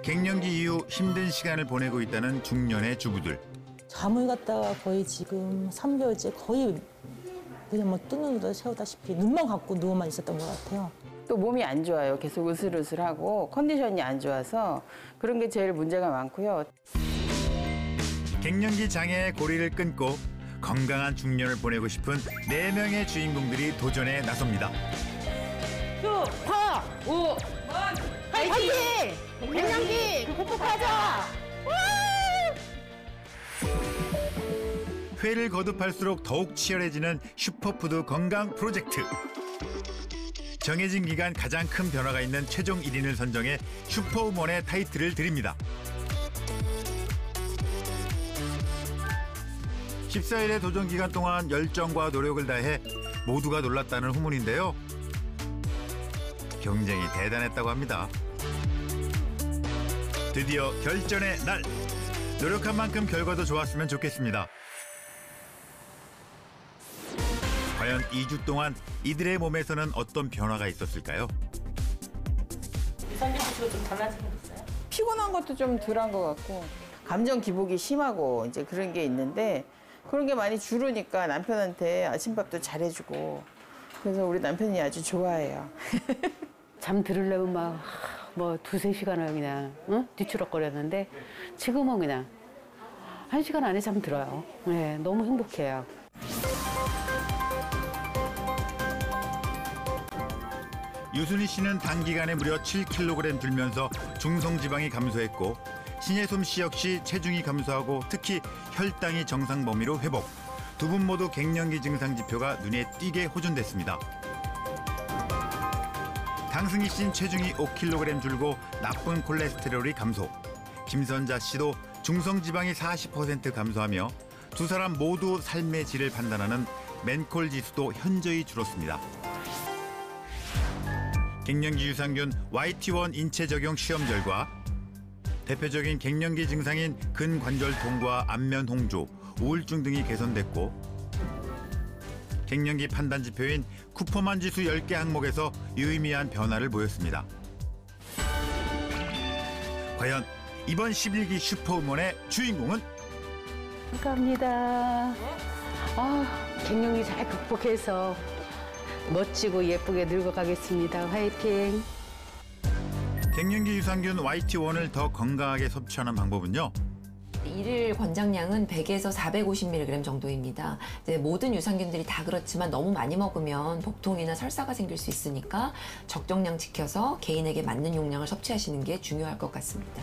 갱년기 이후 힘든 시간을 보내고 있다는 중년의 주부들. 잠을 갔다가 거의 지금 3개월째 거의 그냥 뭐 뜨는 눈을 세우다시피 눈만 감고 누워만 있었던 것 같아요. 또 몸이 안 좋아요. 계속 으슬으슬하고 컨디션이 안 좋아서 그런 게 제일 문제가 많고요. 갱년기 장애의 고리를 끊고 건강한 중년을 보내고 싶은 네명의 주인공들이 도전에 나섭니다. 6, 4, 5, 1. 갱년기 극복하자! 회를 거듭할수록 더욱 치열해지는 슈퍼푸드 건강 프로젝트. 정해진 기간 가장 큰 변화가 있는 최종 1인을 선정해 슈퍼우먼의 타이틀을 드립니다. 14일의 도전 기간 동안 열정과 노력을 다해 모두가 놀랐다는 후문인데요. 경쟁이 대단했다고 합니다. 드디어 결전의 날. 노력한 만큼 결과도 좋았으면 좋겠습니다. 과연 2주 동안 이들의 몸에서는 어떤 변화가 있었을까요? 유산균 씨가 좀 달라진 게 있어요? 피곤한 것도 좀 덜한 것 같고 감정 기복이 심하고 이제 그런 게 있는데 그런 게 많이 줄으니까 남편한테 아침밥도 잘해주고 그래서 우리 남편이 아주 좋아해요. 잠 들으려면 막 뭐 두세 시간을 그냥 응? 뒤추럭거렸는데 지금은 그냥 한 시간 안에 잠 들어요. 네, 너무 행복해요. 유순희 씨는 단기간에 무려 7kg 들면서 중성 지방이 감소했고 신예솜 씨 역시 체중이 감소하고 특히 혈당이 정상 범위로 회복. 두 분 모두 갱년기 증상 지표가 눈에 띄게 호전됐습니다. 강승희 씨는 체중이 5kg 줄고 나쁜 콜레스테롤이 감소. 김선자 씨도 중성 지방이 40% 감소하며 두 사람 모두 삶의 질을 판단하는 맨콜 지수도 현저히 줄었습니다. 갱년기 유산균 YT1 인체 적용 시험 결과 대표적인 갱년기 증상인 근관절통과 안면 홍조, 우울증 등이 개선됐고 갱년기 판단 지표인 쿠퍼만 지수 10개 항목에서 유의미한 변화를 보였습니다. 과연 이번 11기 슈퍼우먼의 주인공은 감사합니다. 아, 갱년기 잘 극복해서 멋지고 예쁘게 늙어가겠습니다. 화이팅! 갱년기 유산균 YT1을 더 건강하게 섭취하는 방법은요. 일일 권장량은 100에서 450mg 정도입니다. 모든 유산균들이 다 그렇지만 너무 많이 먹으면 복통이나 설사가 생길 수 있으니까 적정량 지켜서 개인에게 맞는 용량을 섭취하시는 게 중요할 것 같습니다.